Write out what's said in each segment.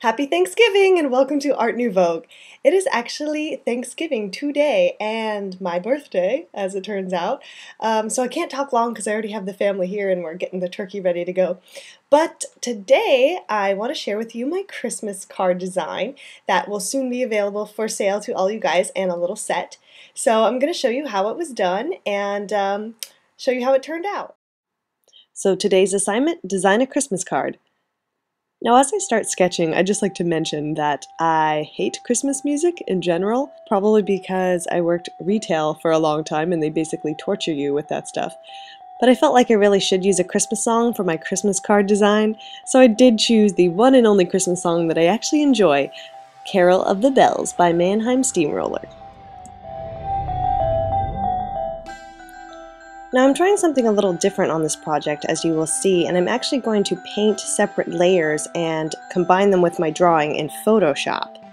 Happy Thanksgiving and welcome to Art NuVogue. It is actually Thanksgiving today and my birthday, as it turns out. Um, so I can't talk long because I already have the family here and we're getting the turkey ready to go. But today I want to share with you my Christmas card design that will soon be available for sale to all you guys and a little set. So I'm going to show you how it was done and um, show you how it turned out. So today's assignment, design a Christmas card. Now, as I start sketching, I'd just like to mention that I hate Christmas music in general, probably because I worked retail for a long time and they basically torture you with that stuff. But I felt like I really should use a Christmas song for my Christmas card design, so I did choose the one and only Christmas song that I actually enjoy, Carol of the Bells by Mannheim Steamroller. Now I'm trying something a little different on this project as you will see and I'm actually going to paint separate layers and combine them with my drawing in Photoshop.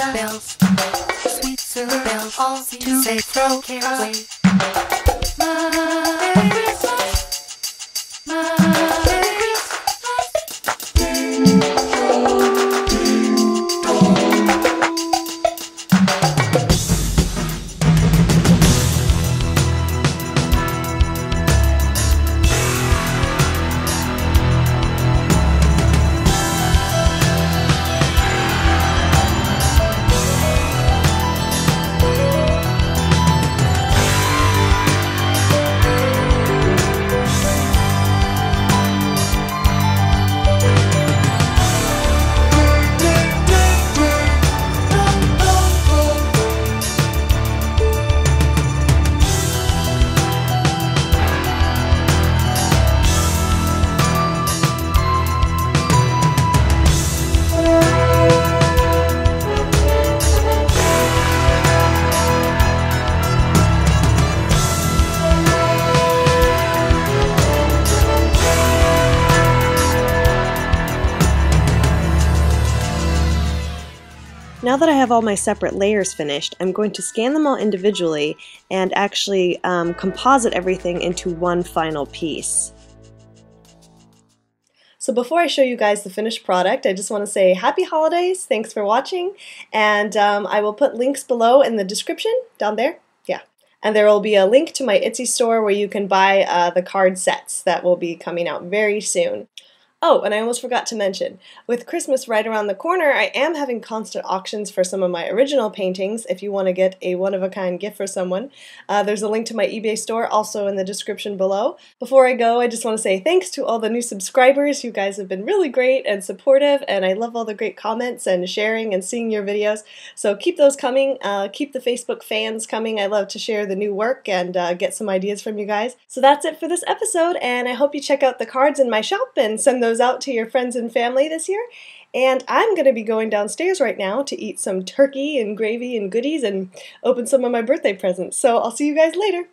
Bells, sweet bells, all to say throw care away. Now that I have all my separate layers finished, I'm going to scan them all individually and actually um, composite everything into one final piece. So before I show you guys the finished product, I just want to say happy holidays, thanks for watching, and um, I will put links below in the description, down there, yeah. And there will be a link to my Etsy store where you can buy uh, the card sets that will be coming out very soon. Oh, and I almost forgot to mention, with Christmas right around the corner, I am having constant auctions for some of my original paintings if you want to get a one-of-a-kind gift for someone. Uh, there's a link to my eBay store also in the description below. Before I go, I just want to say thanks to all the new subscribers. You guys have been really great and supportive, and I love all the great comments and sharing and seeing your videos. So keep those coming. Uh, keep the Facebook fans coming. I love to share the new work and uh, get some ideas from you guys. So that's it for this episode, and I hope you check out the cards in my shop and send those those out to your friends and family this year. And I'm going to be going downstairs right now to eat some turkey and gravy and goodies and open some of my birthday presents. So I'll see you guys later.